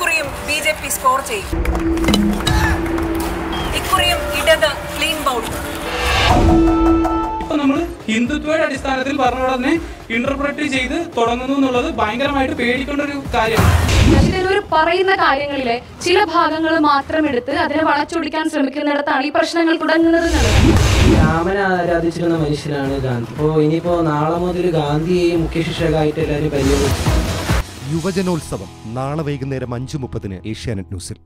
ചെയ്യും. ഇക്കുറിയും ഇടത് ക്ലീൻ ബൗൾ. ഇപ്പൊ നമ്മൾ ഹിന്ദുത്വയുടെ അടിസ്ഥാനത്തിൽ ഭരണഘടനയെ ഇന്റർപ്രറ്റ് ചെയ്ത് തുടങ്ങുന്നു എന്നുള്ളത് ഭയങ്കരമായിട്ട് പേടിക്കേണ്ട ഒരു കാര്യമാണ് ശശിതരൂർ പറയുന്ന കാര്യങ്ങളിലെ ചില ഭാഗങ്ങൾ മാത്രം എടുത്ത് അതിനെ വളച്ചൊടിക്കാൻ ശ്രമിക്കുന്നിടത്താണ് ഈ പ്രശ്നങ്ങൾ തുടങ്ങുന്നത് രാമനെ ആരാധിച്ചിരുന്ന മനുഷ്യനാണ് ഗാന്ധി. അപ്പോൾ ഇനിയിപ്പോ നാളെ മുതൽ ഗാന്ധിയെ മുഖ്യ ശിക്ഷകായിട്ട് എല്ലാവരും പരിഗണിച്ചു യുവജനോത്സവം നാളെ വൈകുന്നേരം അഞ്ചു മുപ്പതിന് ഏഷ്യാനെറ്റ് ന്യൂസിൽ.